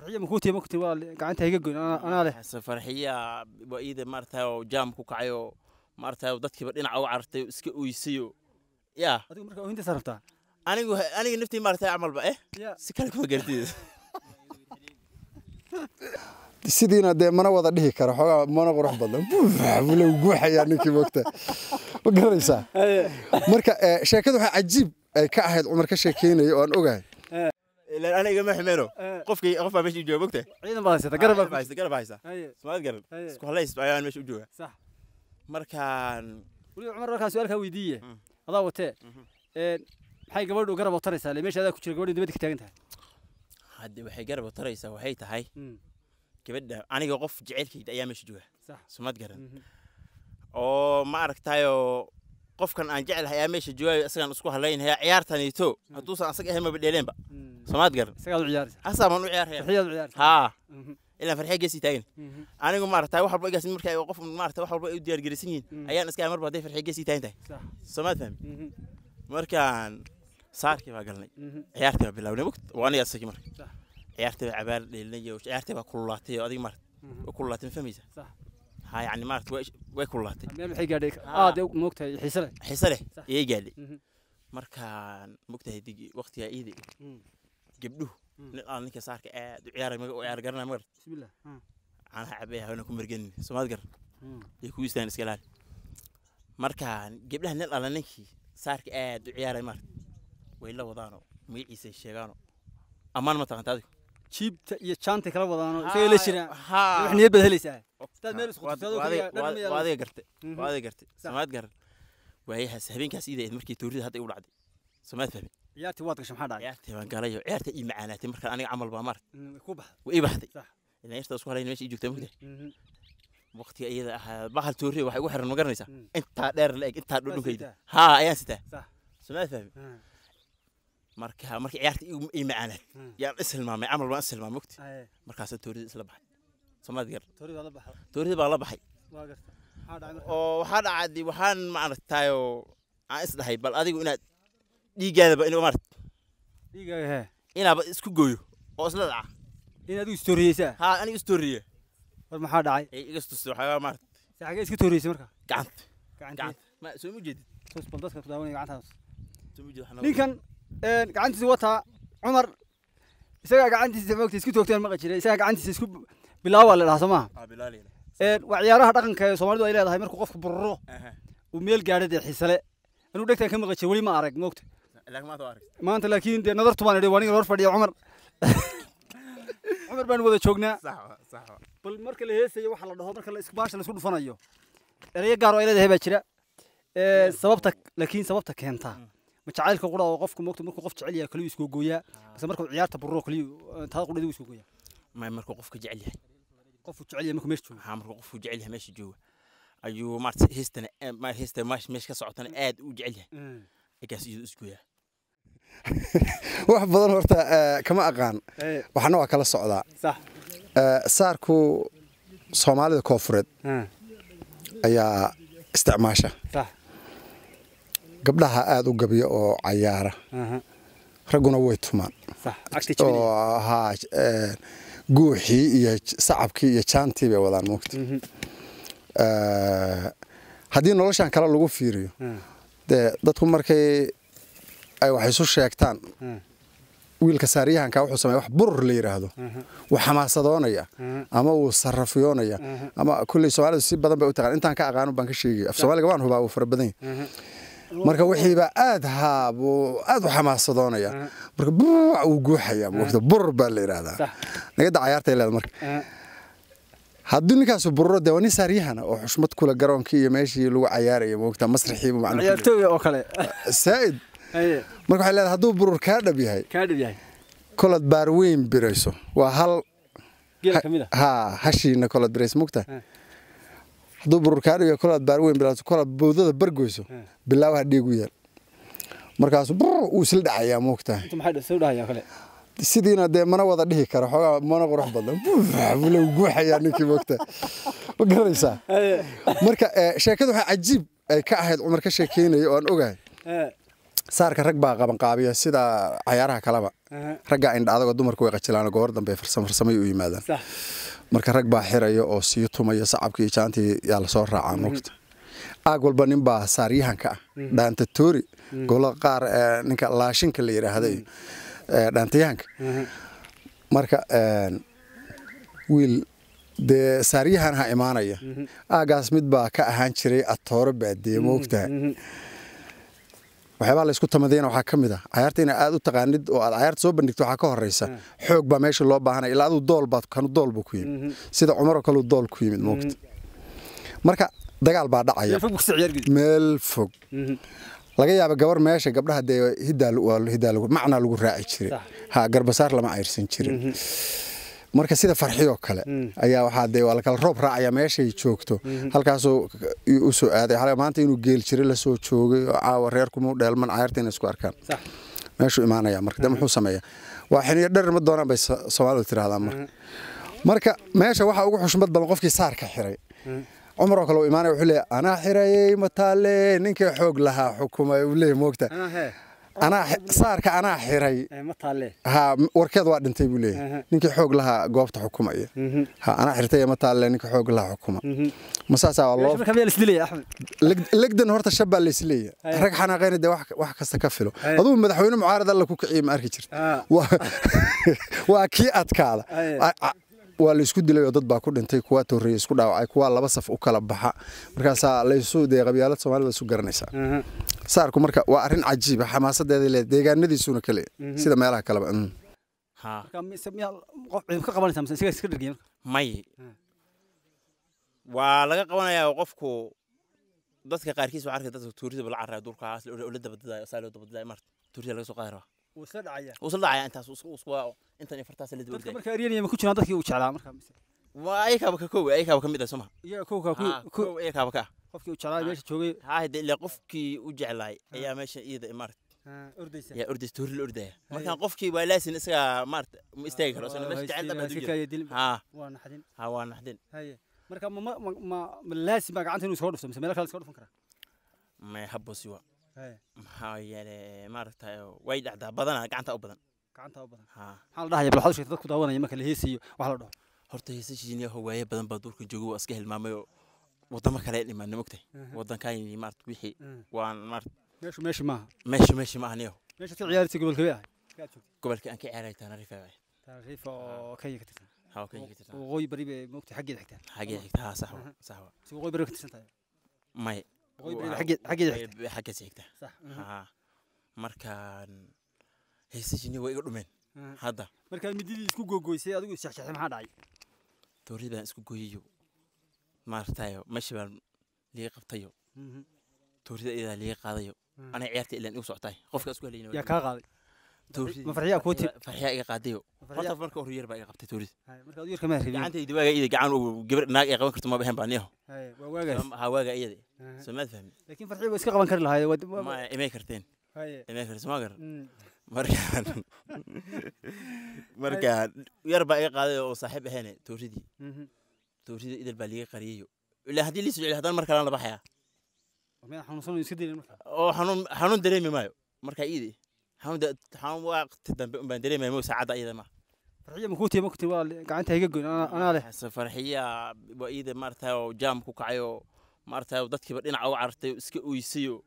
farxiya makuu tiima ku tii waa gacanta higa goyn anaa leh. Hase farxiya waa iida maaragtay oo jaam ku kacay oo maaragtay dadkiiba dhinaca u carartay iska oysay oo yaa. Adigu marka oohintaasa rabtaa? Anigu aniga naftii maaragtay camalba eh? Si kale kuma garatid sidiina dee mana wada dhihi karo xoogaa mana qurux badan. Bule guuxayaa ninkii moogta ma garanaysaa? Marka eh, sheekadu waxaa cajiib ay ka ahayd cumar ka sheekeynaya oo aan ogahay ilaan aniga ma ximeno qofkii qof baa meesha u jooga mogta ciidan baad haysata garab garab baa haysta garab haysta haye smaad garan haye isku halays ayaan meesha u jooga sax markaan weliba cumar markaa su-aalkaa weydiiye Mm. adaa watee Mhm. een, maxay gabadhu garab watanaysaa le meesha adaa ku jira gabadhu dibadda ka taagan tahay hadde waxay garab taraysaa waxay tahay Mm, gabadha aniga qof jecelkayda ayaa meesha jooga sax sumad garan Mhm. oo ma aragtayoo qofkan aan jecelahay ayaa meesha joogayo isagaan isku halaynaya ciyaartanito hadduusan asaga ahayn maba dheeleenba Mm. samaad garan isagaad u ciyaaraysa asaaban u ciyaaraya farxiyaad u ciyaaraysa haa Mhm, ilaan farxiya geesii taagan mhm, anigu maaragtay wax walba igaas marka ay qof maaragtay wax walba ay u diyaargarisan Mm. yihiin ayaan iska marba hadday farxiya geesii taagan tahay sax samaad fahmi Mhm, markaan saarkii baa galnay mhm, ciyaartii baa bilawnay mugt waa aniga asagii marka Sax. ciyaartii baa cabaar dheelinay oo ciyaartii baa kululaatay oo adiga maarata mhm. way haa yacni maarata way kululaatay gaadhay Ah. xiise leh xiise leh gaadhay. Mhm, markaan mogtahay digi waqtigaa iida mm, gabdhuhu Mm. nin aan ninka saarka aad u ciyaaray u ciyaar garanaya magar ah, caanaha cabaya hawena ku marganin soomaad gar. Mm, iyo kugu istaan iska markaan gabdhaha nin alla ninkii saarka aad u ciyaaray maarata way la wadaanoo magaciisay sheegaanoo ammaan ma taqanta adigu? Jiibta iyo jaantay kala wadaano. Isagay la jiraan wax niyad baad helaysaa Hadaad meel isku Waad- tusaado waa kaliya, adiga- dhan waa- ma yaalo. waa adiga garte Mhm. waa adiga garte soomaad garan waayahaas habeenkaas iida ahayd markii toorida hadda igu dhacday soomaad fahmi ciyaartii waad gashay maxaa dhacay ciyaartii baan galay oo ciyaarta ii macaanaatay markaan aniga camal baa maarata Mm, way ku baxday way ii baxday ilaan yarta isku halayna meesha ii joogtaa mugda Mhm, waqtiga iyada ahaa bahal tooriya waxay ugu xiran ma garanaysaa Mm. intaa dheer la eg intaa Waa dhudhunkayda sitaa. haa ayaan sitaa soomaad fahmi ah, marka markii ciyaarta igu- ii macaanaatay ah, yaan is hilmaamay camal baan is hilmaamay mugti aye, markaasa toorida isla baxay toorida baa la baxay waa garta maxaa dhacay marka oo waxaa dhacday waxaan maaragtayoo aan is dhahay bal adigu inaad dhiiggaadaba inuu maarata dhiigaaga hee inaaba isku gooyo oo isla dhaca in adigu istooriyeysaa haa aniga istoriye war maxaa dhacay ay iga tusay waxoogaa maarata si xagee iska tooriyeysay marka gacanta gacantii gacanta ma soo ma jeedid tus bal dadka ku daawanaya gacantaas soo ma jeedid waxna ninkan een, gacantiisa wataa cumar isagaa gacantiisa moogta isku toogteen maqa jira isagaa gacantiisa isku bilaal waa la dhahaa soo maaha وعيارها رقم كسومالي وإلى هاي مركو قف برو وميل قاعد الحسلة أنا ودك تكمل غشة ولي ما أرق موقت لكن ما تعرف ما أنت لكن دي نظرت وأنا دواني غرور فدي عمر عمر بان وده شوقنا صح صح بل مركو اللي هي سي وحلا ده مركو اللي إسكباش اللي سكون فنايو ريه قارو إلى ده بشرة سببتك لكن سببتك أنت مشاعرك قرا وقفك موقت مركو قف شعليا كليو يسكو جويا بس مركو عيارته برو كليو تها قرا يسكو جويا ما مركو قفك جعليه markuu qof jecel yahay kaliyu isku gooyaa base markuu ciyaarta bururo kaliyu taa qura isku gooyaa ma markuu qofka jecel yahay qofku jecel yahay markuu meesha joogo? Waxaa markuu qofku jecel yahay meesha jooga. Ayuu maarata heestana ma heesta meesha meesha ka socotana aad u jecel yahay. Mm. isgooyaa wax badan horta eh, kama aqaan. Ee, waxna waa kala socdaa sax. Eh, saarku soomaalida koofureed Ah, ayaa isticmaasha. Gabdhaha aada u gabiya oo cayaara. Aha, ragguna way tumaan guuxii iyo sacabkii iyo jaantii bay wadaan moogta Mhm. Eh, haddii noloshan kale lagu fiiriyo Ah, dee dadku markay ay wax isu sheegtaan ah, wiilka saariyahanka wuxuu sameeya wax burur la yidhaahdo aha, wuu xamaasadoonaya aha, ama wuu sarrafiyoonaya aha, ama kulley soomaalidu si badan bay u taqaan. Intaan ka aqaano baan ka sheegaya af soomaaliga waan hubaa wuu fara badan yahay. Aha. Marka wixiiba aad haa buu aad u xamaasadoonaya Aha. marka buuc wuu guuxaya moogta burur baa la yidhaahdaa nagada cayaartay leeda marka. Ah, haddii ninkaasu bururo dee waa nin saaryahana oo xushmad kule garoonkii iyo meeshii lagu cayaaraya moogta oo kale. Saa'id Aye, marka waxay leedahay hadduu burur kaa dhab yahay kaa dhib yahay. kolad baar weyn birayso. Waa hal ka mid ah. haa hashiina kolad birayso moogta Ah. Hadduu burur kaa dhab yahay kolad baar weyn kolad bowdada bargoyso Ah. bilaabaha dhiigu yeel markaasu brr uu isla dhacayaa moogta inta maxay soo dhahaya kale? Sidiina dee mana wada dhihi karo xoogaa mana qurux badan. Bule guuxayaa ninkii moogta ma garanaysaa? Aye, marka eh, sheekadu waxaa cajiib ay ka ahayd cumar ka sheekeynaya oo aan ogahay. Ah, saarka rag baa qabanqaabiya sida cayaaraha kaleba raggaa indha adagoo dumarku way qajilaan goor dambe farsamo farsamay u yimaadaan marka rag baa xiraya oo sii tumaya sacabkii jaantii yaa la soo raacaa mogta aag walba nin baa saaryahanka ah. Dhaanta toori gobollada qaar eh, ninka laashinka la yidhaahday eh, dhaantayahanka marka een, wiil dee saaryahanha imaanaya. Aagaas mid baa ka ahaan jiray atooro baadee moogtaha waxyaabaa la isku tamadayna waxaa ka mid ah. Cayaarta inaad aad u taqaanid oo aad cayaarta soo bandhigto waxaa ka horeysa xoog baa meesha loo baahanaya. Ilaa aduu dool baad kanu dool buu ku yimid. Sida cumaroo kaleu dool ku yimid moogta marka dagaal baa dhacaya. Meel fog laga yaaba gabar meesha gabdhaha dee lagu macnaa lagu raaci jiray. Ha garbasaar lama cayrsan jirin marka sida farxiyoo kale ayaa waxaa dee waa lakala roob raacaya meeshay joogto. Halkaasuu u soo aaday maanta inuu geel jira la soo joogay oo caawa reerkumuu dheelman cayrta inay isku arkaan. Meeshuu imaanaya marka de muxuu sameeyaa. Waa xiniyo dherer ma doonaan bay so- soomaalidu tirahdaan marka. Marka meesha waxaa ugu xushmad badan qofkii saarka xiray. Cumar oo kale uu imaanaya wuxuu leeyahay anaa xirayey mataale ninkii xoog lahaa xukumay uu leeyahay moogta anaa saarka anaa xiray. Ma taalle. Ha warkeed waa dhintay buu leeyahay. Aha. ninkii xoog lahaa goobta xukumaya ha anaa xirtay mataale ninkii xoog lahaa xukuma. Ma saasaa waa loo marka miyaa lisdilaya axmed. Leg- legdan horta shabbaa laisleeya Haya. rag xanaaqayna dee wax kasta ka filo. Adugu madaxweyne mucaarad alla ku kiciye ma arki jirta. Ah. Waa- kii adkaada waa laysku dilay oo dad baa ku dhintay kuwaa torreeye isku dhaawacay kuwaa laba saf u kala baxa. Markaasaa laysu dee qabyaalad soomaalida isu garanaysaa saarku marka waa arrin cajiiba xamaasadeeda le deegaanadiisuna kale. Sida meelaha kaleba mm. haa. Marka mise miyaa qof ciidan ka qabanaysaa mise isagaa iska dhergiya marka may. Hmm. waa laga qabanayaa qofku dadka qaarkiis waxaa arkay dadka tuurida la carraya dhulkaas la dabadadayo saa loo dabadadayo marta tuurida laga soo qaadi rabaa وسلعيا وسلعيا انت وسواعو انت نفرتاس اللي دوده marka ariyan ma ku jiraan dadkii uu jeclaa marka mise waa ay kaaba ka koow ay kaaba kamid ah suma iyo koow ka koow ay kaaba ka qofkii uu jeclaa meesha joogay ha hada ilaa qofkii u jeclaay ayaa meesha iyada imaarad ordaysa yaa ordaysta hor la ordaya markaan qofkii waa laasin isaga maarta ma istaagi karo isna meesha jecel dabaa dujiyo ha waa naxdin ha waa naxdin haye marka ma ma laasin baa gacanta inuu soo dhufto mise meel kale soo dhufan karaa ma habbo siwa maxaa yeele maaragtay way dhacdaa badanaa gacanta u badan gacanta u badan haa maxaa la dhahaya bal waxaad u sheegtay dadku daawanaya marka la heesayo wax la dhaho horta heesashiin yaho waaye badan baa duurka joogo waa iska hilmaamay oo wadamo kale dhimaan mogtahay wadankan maarata wixii waan maarata meeshu meeshi maaha meesha meesha ma ahniyo meeshaad ka ciyaaraysa gobolka bay ahay kaad joogtay gobolka aan ka ciyaaray taanarifa waay taariifa oo kenya ka tirsan haa kenya ka tirsan waqooyi bari bay moogtay xaggeeda xigtaa xagee xigta haa sax wa sax wa si waqooyi bari ka tirsan tahay may sax haa markaan heesashiin way iga dhumeen hadda markaad mididii isku googoysay adigu isjexjexay maxaa dhacay baan isku gooyayo maaratayo meesha baan liiga qabtayo toorida iyadaa liiga qaadayo anay ciyaarta ilaan igu socotay qofka isku helayna yaa kaa qaaday مفرحية كوتي. فرحية إيه قاديو فرحية فرق أوريير بقى قبته توريس مركز أوريير كمان ريبي عنده يدواج إيه جعان وجبر ناق إيه قبان كرتما بهم بعنيه هاي واجا هواجا إيه دي سمعت فهم لكن فرحية بس كقبان كرلا هاي ود ما إيه كرتين. هاي. إيه كرت ما كر. مركان. مركان. يربى إيه قاديو وصاحب هنا توريدي. توريدي إذا البالية قريو ولا هدي اللي سجل يعني هذا المركان أنا بحيا. حنون حنون دريمي مايو. مركا إيدي. هاوند هاو وقت تدم بندري ما موسى عدا أيضا ما. فرحية مكوتي مكوتي والله قاعد انتهي قل أنا أنا له فرحية وايدا مارتا وجام كوكايو مارتا وضدك بدين أو عرفتي اسكو يسيو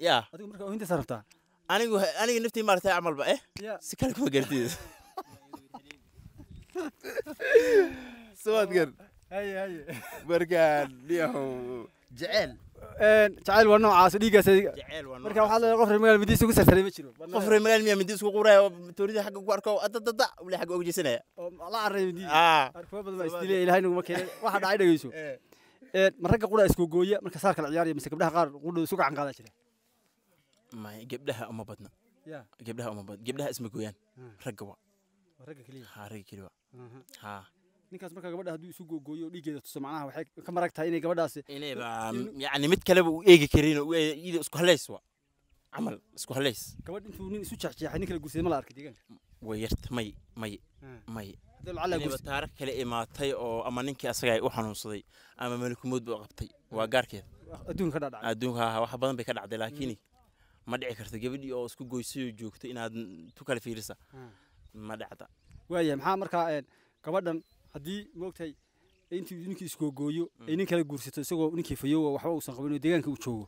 يا. انت صرفتا أنا أنا نفتي مارتا عمل بقى. إيه؟ يا. سكالك ما قلتي سواد قل هي هي بركان ليهم جعل. Jacayl waa noocaas dhiiggaas marka waxaad leedahay qof reer magaal midiisa ugu sarsaray ma jiro. Qof reer magaal miyaa mindi isku quraya oo toorida xagga ku arko adadada ule xagga uga jeesanaya. La carray midiisa aa arkuwa badan baa isdilay ilaahay naguma keenay waxa dhacay dhegeyso ee ma ragga qura isku gooya marka saarka la ciyaaraya mise gabdhaha qaar qudhooda isu gacan qaadaa jira. May gabdhaha uma badna. Gabdhaha uma badna gabdhaha isma gooyaan. Hmm. ragga wa ragga keliya. Haa ragga keli wa Aha. haa ninkaas marka gabadha hadduu isu googooyo oo dhiiggeeda tuso macnaha waxay ka marag tahay inay gabadhaasi inayba in- yacni mid kaleba u eegi karin oo iyada isku halays wa camal isku halays. Gabadh intuu nin isu jeexjeexay nin kala guursaday ma la arkay deegaanka? Way yarta may may may. Inayba kale imaatay oo ama ninkii asaga u xanuunsaday ama malikumood buu qabtay waa gaarkeeda adduunka ka dhadhacay adduunka wax badan bay ka dhacday laakiin ma dhici karto gabadhii oo isku goysay oo joogto inaad tu kala fiirisa. Ma dhacda. Waaya maxaa markaa een, gabadhan haddii moogtahay intii ninkii isgoogooyo ay nin kala guursato isagoo ninkii fayowa waxba uusan qabin oo deegaanka uu joogo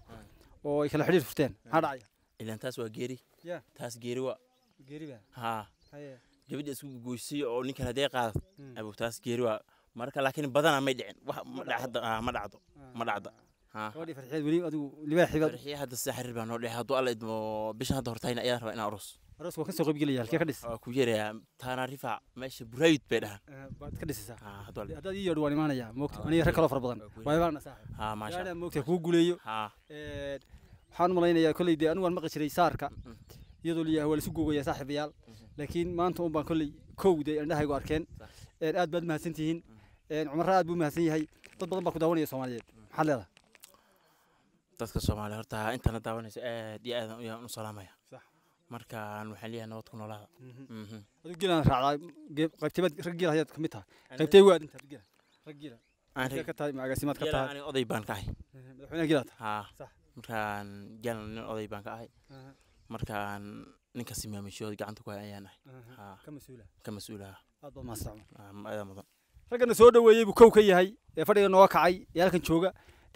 oo ay kala xidhiir furteen maxaa dhacaya ilaan taas waa geeri Ya. taas geeri waa geeriba haa haye gabadhii isku goysay oo ninkan haddee qaadato Mm. abow taas geeri waa marka laakiin badanaa may dhicin wax ma dhacda ah, ma dhacdo ma dhacda haa gabadhii farxeed weli adigu libaaxii baad farxiya hadda sida xiriir baa noo dhexey hadduu alla idmo bishan hadda hortayna ayaa rabaa inaan aroos رأس وكان سوق بيجي ليال كيف كدس كوجيرة تانا رفع ماشي برايد بيدا بعد كدس سا هذول هذا يجي واني ما نجا موك أنا يركل أفر بدن واي بارنا سا ها ما شاء الله موك كوجو ليو ها حان ملاين يا كل دي أنوار مقش ري سارك يدول يا هو السوق يا صاحب يال لكن ما أنتم بان كل كود عندها يقار كان أد بعد ما سنتين عمر راد بوم هسني هاي تطبق بكو داوني يا سوماليات حل تذكر سومالي هرتا أنت نداوني دي أنا ويا نصلامي صح markaan waxaan leeyahay nabad ku noolaada Mhm. adigu geelaan raacdaa qaybtebaad rag ayaad ka mid tahay. Qaybtee waa adinta geela rag geela ka tahay ka tahay. oday baan ka ahay. Madaxweynaha geelaad haa Sax. markaan geelan nin oday baan ka ahay. Aha, markaan ninka simaamishooda gacanta ku hay ayaan ahay. Ka mas'uula. Ka mas'uulaha aad baad mahadsan cumar adaa mudan raggana soo dhoweeyey buu kow ka yahay ee fadhiga nooga kacay ee halkan jooga